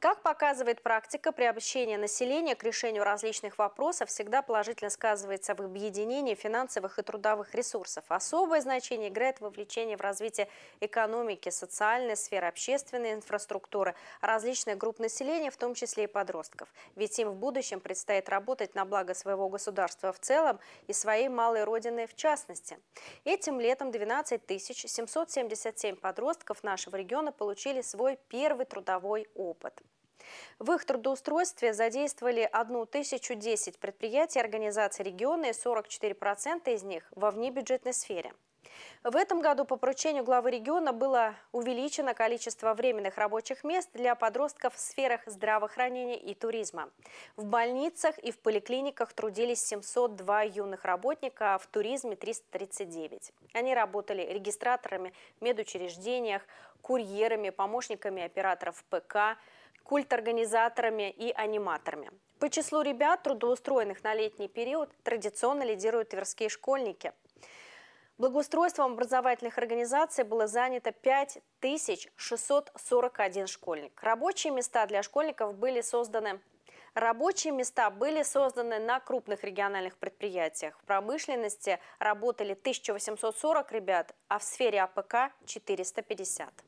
Как показывает практика, приобщение населения к решению различных вопросов всегда положительно сказывается в объединении финансовых и трудовых ресурсов. Особое значение играет вовлечение в развитие экономики, социальной сферы, общественной инфраструктуры, различных групп населения, в том числе и подростков. Ведь им в будущем предстоит работать на благо своего государства в целом и своей малой родины в частности. Этим летом 12 777 подростков нашего региона получили свой первый трудовой опыт. В их трудоустройстве задействовали 1010 предприятий организаций региона и 44% из них во внебюджетной сфере. В этом году по поручению главы региона было увеличено количество временных рабочих мест для подростков в сферах здравоохранения и туризма. В больницах и в поликлиниках трудились 702 юных работника, а в туризме 339. Они работали регистраторами в медучреждениях, курьерами, помощниками операторов ПК, культорганизаторами и аниматорами. По числу ребят, трудоустроенных на летний период, традиционно лидируют тверские школьники. Благоустройством образовательных организаций было занято 5641 школьник. Рабочие места для школьников были созданы Рабочие места были созданы на крупных региональных предприятиях. В промышленности работали 1840 ребят, а в сфере АПК – 450.